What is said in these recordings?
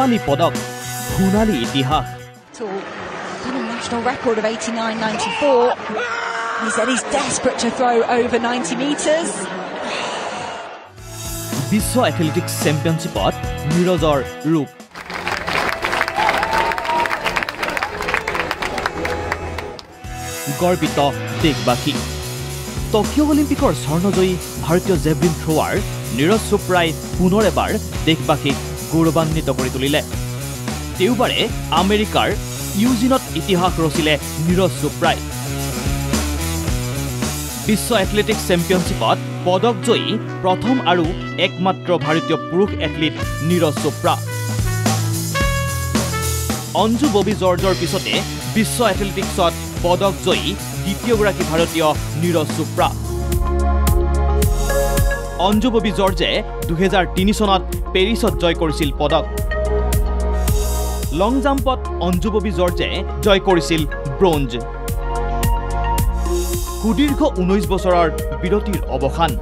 ৰূপালী পদক সোণালী ইতিহাস Tall. Done a national record of 89.94. He said he's desperate to throw over 90 metres. বিশ্ব athletics চেম্পিয়নশ্বিপত নীৰজৰ ৰূপ গৰ্বিত দেশবাসী টকিঅ' অলিম্পিকৰ স্বৰ্ণজয়ী ভাৰতীয় জেভলিন থ্ৰৱাৰ নীৰজ চোপ্ৰাই পুনৰ এবাৰ দেশবাসীক গৌৰৱান্বিত কৰি তুলিলে। দেওবাৰে আমেৰিকাৰ ইউজিনত ইতিহাস ৰচিলে নীৰজ চোপ্ৰাই। বিশ্ব এথলেটিক্স চেম্পিয়নশ্বিপত পদকজয়ী প্ৰথম আৰু একমাত্ৰ ভাৰতীয় পুৰুষ এথলীট নীৰজ চোপ্ৰা। অঞ্জু ববী জৰ্জৰ পিছতে বিশ্ব এথলেটিক্সত পদকজয়ী দ্বিতীয়গৰাকী ভাৰতীয় নীৰজ চোপ্ৰা। অঞ্জু ববী জৰ্জে দুহেজাৰ তিনি চনত পেৰিছত জয় কৰিছিল পদক। লং জাম্পত অঞ্জু ববী জৰ্জে জয় কৰিছিল ব্ৰঞ্জ। সুদীৰ্ঘ ঊনৈছ বছৰৰ বিৰতিৰ অৱসান।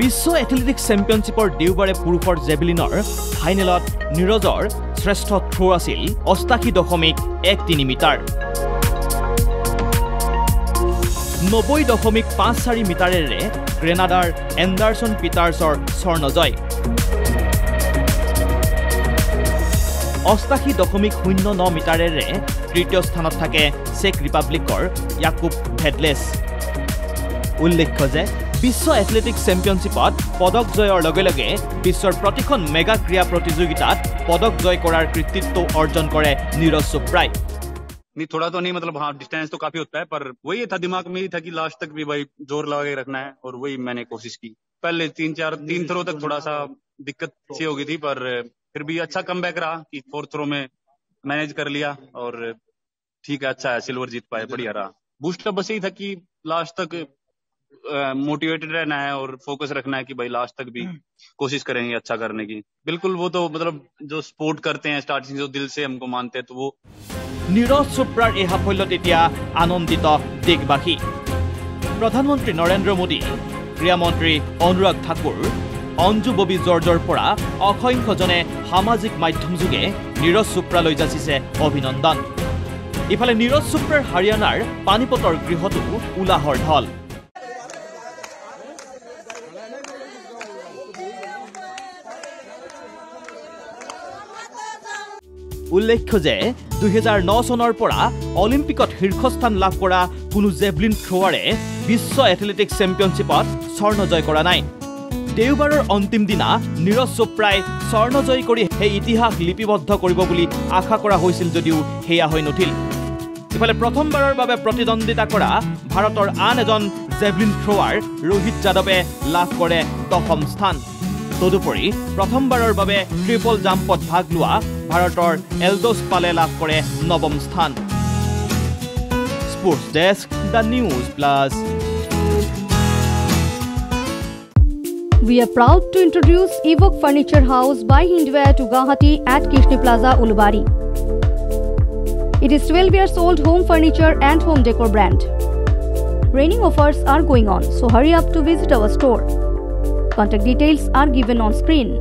বিশ্ব এথলেটিক্স চেম্পিয়নশ্বিপৰ দেওবাৰে পুৰুষৰ জেভলিনৰ ফাইনেলত নীৰজৰ শ্ৰেষ্ঠ থ্ৰ' আছিল অষ্টাশী দশমিক এক তিনি মিটাৰ। নব্বৈ দশমিক পাঁচ চাৰি মিটাৰেৰে গ্ৰেনাডাৰ এণ্ডাৰছন পিটাৰ্ছৰ স্বৰ্ণজয় অষ্টাশী দশমিক শূন্য ন মিটাৰেৰে তৃতীয় স্থানত থাকে চেক ৰিপাব্লিকৰ য়াকুব ভেডলেছ উল্লেখ্য যে বিশ্ব এথলেটিক্স চেম্পিয়নশ্বিপত পদক জয়ৰ লগে লগে বিশ্বৰ প্ৰতিখন মেগা ক্ৰীড়া প্ৰতিযোগিতাত পদক জয় কৰাৰ কৃতিত্ব অৰ্জন কৰে নীৰজ চোপ্ৰাই। नहीं थोड़ा तो नहीं मतलब हाँ डिस्टेंस तो काफ़ी होता है पर वही था दिमाग में ही था कि लास्ट तक भी भाई ज़ोर लगा के रखना है और वही मैंने कोशिश की। पहले तीन चार तीन थ्रो तक थोड़ा सा दिक्कत सी हो गई थी पर फिर भी अच्छा कम बैक रहा कि फोर्थ थ्रो में मैनेज कर लिया और ठीक है अच्छा है सिल्वर जीत पाए बढ़िया रहा। बूस्टअप बस यही था कि लास्ट तक मोटिवेटेड रहना है और फोकस रखना है कि भाई लास्ट तक भी कोशिश करेंगे अच्छा करने की बिल्कुल वो तो मतलब जो स्पोर्ट करते हैं स्टार्टिंग जो दिल से हमको मानते हैं तो वो নীৰজ চোপ্ৰাৰ এই সাফল্যত এতিয়া আনন্দিত দেশবাসী প্ৰধানমন্ত্ৰী নৰেন্দ্ৰ মোদী ক্ৰীড়ামন্ত্ৰী অনুৰাগ ঠাকুৰ অঞ্জু ববী জৰ্জৰ পৰা অসংখ্যজনে সামাজিক মাধ্যমযোগে নীৰজ চোপ্ৰালৈ যাচিছে অভিনন্দন ইফালে নীৰজ চোপ্ৰাৰ হাৰিয়ানাৰ পানীপতৰ গৃহতো উলাহৰ ঢল উল্লেখ্য যে দুহেজাৰ ন চনৰ পৰা অলিম্পিকত শীৰ্ষস্থান লাভ কৰা কোনো জেভলিন থ্ৰৱাৰে বিশ্ব এথলেটিক্স চেম্পিয়নশ্বিপত স্বৰ্ণ জয় কৰা নাই। দেওবাৰৰ অন্তিম দিনা নীৰজ চোপ্ৰাই স্বৰ্ণ জয় কৰি সেই ইতিহাস লিপিবদ্ধ কৰিব বুলি আশা কৰা হৈছিল যদিও সেয়া হৈ নুঠিল। ইফালে প্ৰথমবাৰৰ বাবে প্ৰতিদ্বন্দ্বিতা কৰা ভাৰতৰ আন এজন জেভলিন থ্ৰৱাৰ ৰোহিত যাদৱে লাভ কৰে দশম স্থান। তদুপৰি প্ৰথমবাৰৰ বাবে ট্ৰিপল জাম্পত ভাগ লোৱা ভাৰতৰ এলডছ পালে লাভ কৰে নৱম স্থান sports desk the news plus We are proud to introduce Evoke Furniture House by Hindware to Guwahati at Kishni Plaza, Ulubari. It is 12 years old home furniture and home decor brand. Raining offers are going on, so hurry up to visit our store. Contact details are given on screen.